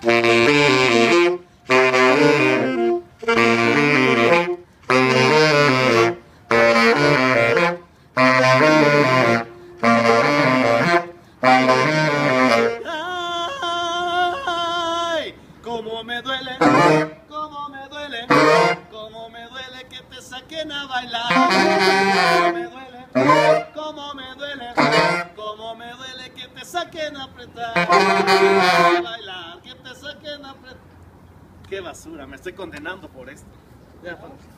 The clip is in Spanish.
Como me duele, como me duele, como me duele que te saquen a bailar, como me duele, como me duele, como me duele que te saquen a apretar qué, basura, me estoy condenando por esto. Pues.